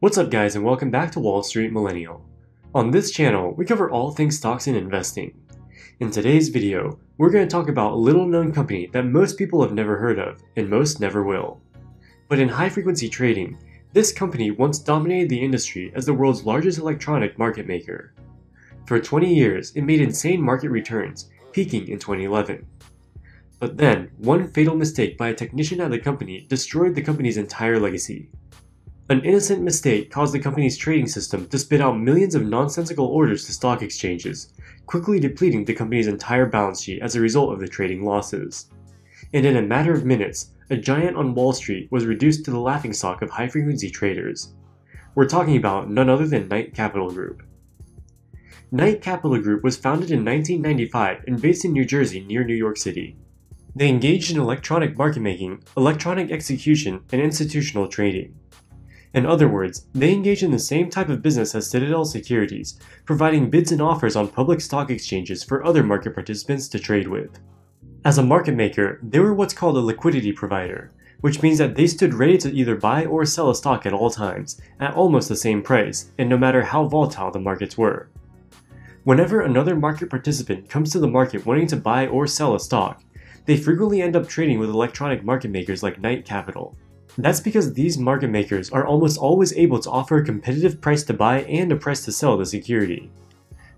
What's up guys and welcome back to Wall Street Millennial. On this channel, we cover all things stocks and investing. In today's video, we're going to talk about a little known company that most people have never heard of, and most never will. But in high frequency trading, this company once dominated the industry as the world's largest electronic market maker. For 20 years, it made insane market returns, peaking in 2011. But then, one fatal mistake by a technician at the company destroyed the company's entire legacy. An innocent mistake caused the company's trading system to spit out millions of nonsensical orders to stock exchanges, quickly depleting the company's entire balance sheet as a result of the trading losses. And in a matter of minutes, a giant on Wall Street was reduced to the laughingstock of high frequency traders. We're talking about none other than Knight Capital Group. Knight Capital Group was founded in 1995 and based in New Jersey near New York City. They engaged in electronic market making, electronic execution, and institutional trading. In other words, they engage in the same type of business as Citadel Securities, providing bids and offers on public stock exchanges for other market participants to trade with. As a market maker, they were what's called a liquidity provider, which means that they stood ready to either buy or sell a stock at all times, at almost the same price, and no matter how volatile the markets were. Whenever another market participant comes to the market wanting to buy or sell a stock, they frequently end up trading with electronic market makers like Knight Capital, that's because these market makers are almost always able to offer a competitive price to buy and a price to sell the security.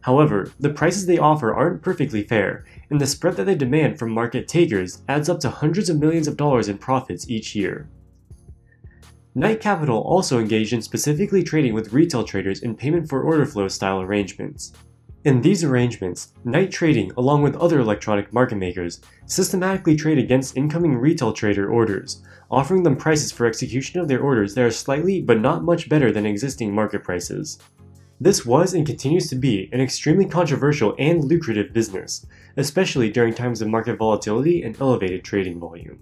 However, the prices they offer aren't perfectly fair, and the spread that they demand from market takers adds up to hundreds of millions of dollars in profits each year. Knight Capital also engaged in specifically trading with retail traders in payment for order flow style arrangements. In these arrangements, Knight Trading, along with other electronic market makers, systematically trade against incoming retail trader orders, offering them prices for execution of their orders that are slightly but not much better than existing market prices. This was and continues to be an extremely controversial and lucrative business, especially during times of market volatility and elevated trading volume.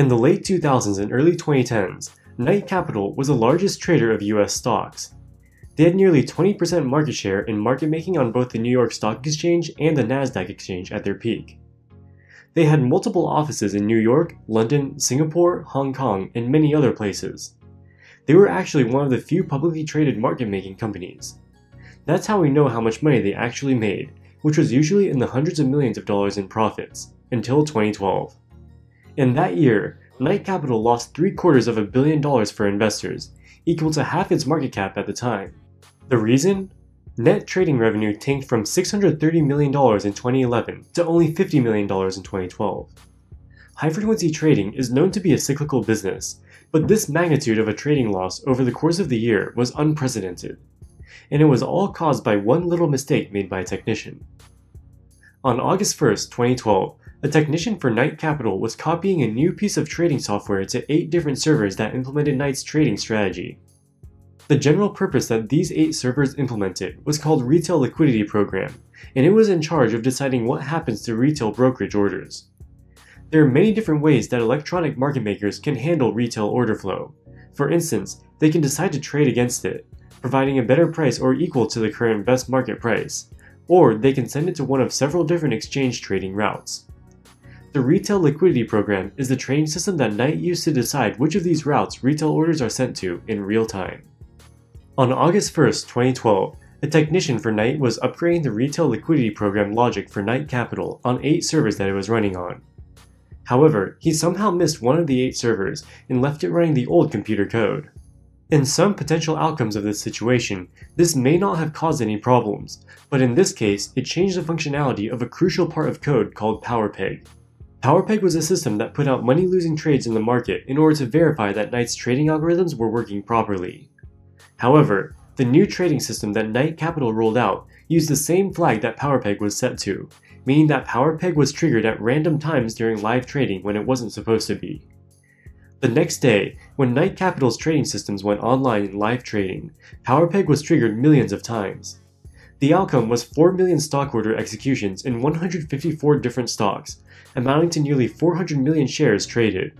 In the late 2000s and early 2010s, Knight Capital was the largest trader of US stocks, they had nearly 20% market share in market making on both the New York Stock Exchange and the Nasdaq Exchange at their peak. They had multiple offices in New York, London, Singapore, Hong Kong, and many other places. They were actually one of the few publicly traded market making companies. That's how we know how much money they actually made, which was usually in the hundreds of millions of dollars in profits, until 2012. In that year, Knight Capital lost three quarters of a billion dollars for investors, equal to half its market cap at the time. The reason? Net trading revenue tanked from $630 million in 2011 to only $50 million in 2012. High frequency trading is known to be a cyclical business, but this magnitude of a trading loss over the course of the year was unprecedented. And it was all caused by one little mistake made by a technician. On August 1, 2012, a technician for Knight Capital was copying a new piece of trading software to eight different servers that implemented Knight's trading strategy. The general purpose that these eight servers implemented was called Retail Liquidity Program, and it was in charge of deciding what happens to retail brokerage orders. There are many different ways that electronic market makers can handle retail order flow. For instance, they can decide to trade against it, providing a better price or equal to the current best market price, or they can send it to one of several different exchange trading routes. The Retail Liquidity Program is the trading system that Knight used to decide which of these routes retail orders are sent to in real time. On August 1, 2012, a technician for Knight was upgrading the retail liquidity program logic for Knight Capital on 8 servers that it was running on. However, he somehow missed one of the 8 servers and left it running the old computer code. In some potential outcomes of this situation, this may not have caused any problems, but in this case, it changed the functionality of a crucial part of code called PowerPeg. PowerPeg was a system that put out money-losing trades in the market in order to verify that Knight's trading algorithms were working properly. However, the new trading system that Knight Capital rolled out used the same flag that PowerPeg was set to, meaning that PowerPeg was triggered at random times during live trading when it wasn't supposed to be. The next day, when Knight Capital's trading systems went online in live trading, PowerPeg was triggered millions of times. The outcome was 4 million stock order executions in 154 different stocks, amounting to nearly 400 million shares traded.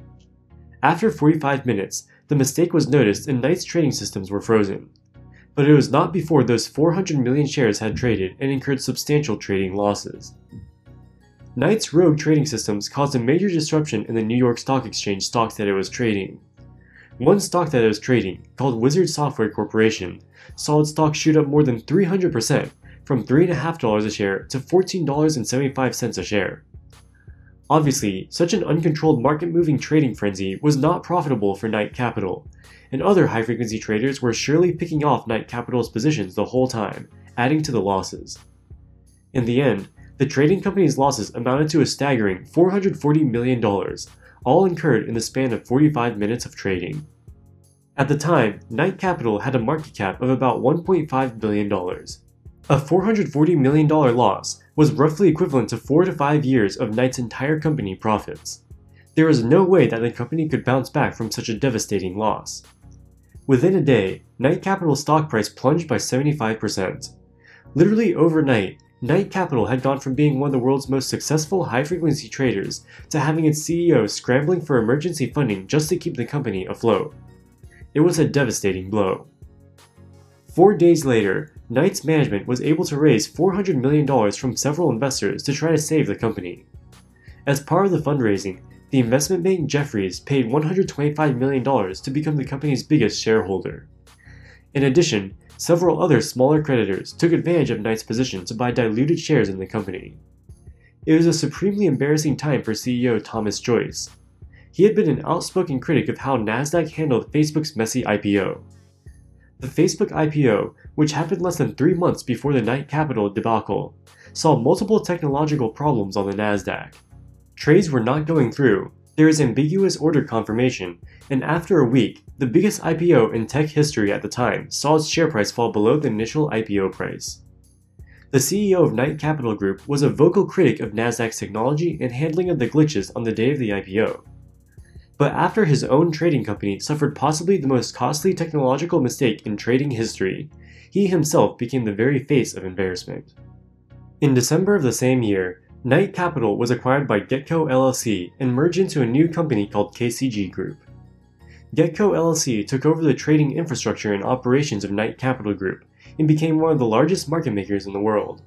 After 45 minutes, the mistake was noticed and Knight's trading systems were frozen. But it was not before those 400 million shares had traded and incurred substantial trading losses. Knight's rogue trading systems caused a major disruption in the New York Stock Exchange stocks that it was trading. One stock that it was trading, called Wizzard Software Corporation, saw its stock shoot up more than 300% from $3.5 a share to $14.75 a share. Obviously, such an uncontrolled market moving trading frenzy was not profitable for Knight Capital, and other high frequency traders were surely picking off Knight Capital's positions the whole time, adding to the losses. In the end, the trading company's losses amounted to a staggering $440 million, all incurred in the span of 45 minutes of trading. At the time, Knight Capital had a market cap of about $1.5 billion. A $440 million loss was roughly equivalent to 4 to 5 years of Knight's entire company profits. There was no way that the company could bounce back from such a devastating loss. Within a day, Knight Capital's stock price plunged by 75%. Literally overnight, Knight Capital had gone from being one of the world's most successful high frequency traders to having its CEO scrambling for emergency funding just to keep the company afloat. It was a devastating blow. Four days later, Knight's management was able to raise $400 million from several investors to try to save the company. As part of the fundraising, the investment bank Jefferies paid $125 million to become the company's biggest shareholder. In addition, Several other smaller creditors took advantage of Knight's position to buy diluted shares in the company. It was a supremely embarrassing time for CEO Thomas Joyce. He had been an outspoken critic of how NASDAQ handled Facebook's messy IPO. The Facebook IPO, which happened less than three months before the Knight Capital debacle, saw multiple technological problems on the NASDAQ. Trades were not going through, there is ambiguous order confirmation, and after a week, the biggest IPO in tech history at the time saw its share price fall below the initial IPO price. The CEO of Knight Capital Group was a vocal critic of Nasdaq's technology and handling of the glitches on the day of the IPO. But after his own trading company suffered possibly the most costly technological mistake in trading history, he himself became the very face of embarrassment. In December of the same year, Knight Capital was acquired by Getco LLC and merged into a new company called KCG Group. Getco LLC took over the trading infrastructure and operations of Knight Capital Group and became one of the largest market makers in the world.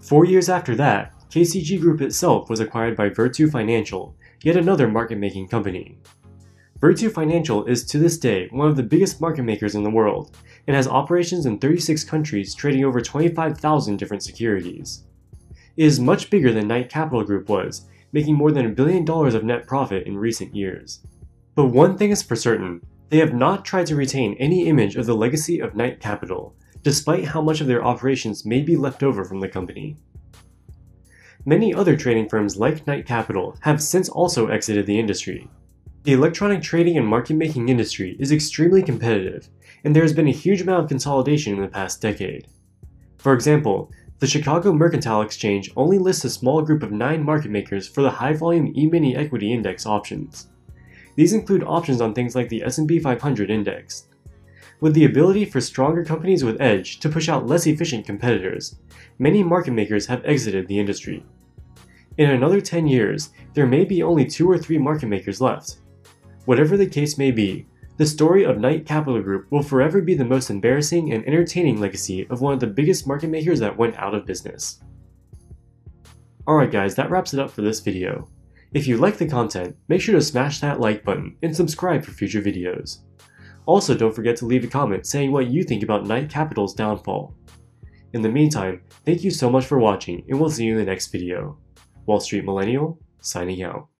Four years after that, KCG Group itself was acquired by Virtu Financial, yet another market making company. Virtu Financial is to this day one of the biggest market makers in the world and has operations in 36 countries trading over 25,000 different securities. It is much bigger than Knight Capital Group was, making more than a billion dollars of net profit in recent years. But one thing is for certain, they have not tried to retain any image of the legacy of Knight Capital, despite how much of their operations may be left over from the company. Many other trading firms like Knight Capital have since also exited the industry. The electronic trading and market making industry is extremely competitive, and there has been a huge amount of consolidation in the past decade. For example, the Chicago Mercantile Exchange only lists a small group of nine market makers for the high-volume E-mini equity index options. These include options on things like the S&P 500 index. With the ability for stronger companies with edge to push out less efficient competitors, many market makers have exited the industry. In another 10 years, there may be only two or three market makers left. Whatever the case may be, the story of Knight Capital Group will forever be the most embarrassing and entertaining legacy of one of the biggest market makers that went out of business. Alright guys, that wraps it up for this video. If you like the content, make sure to smash that like button and subscribe for future videos. Also don't forget to leave a comment saying what you think about Knight Capital's downfall. In the meantime, thank you so much for watching and we'll see you in the next video. Wall Street Millennial, signing out.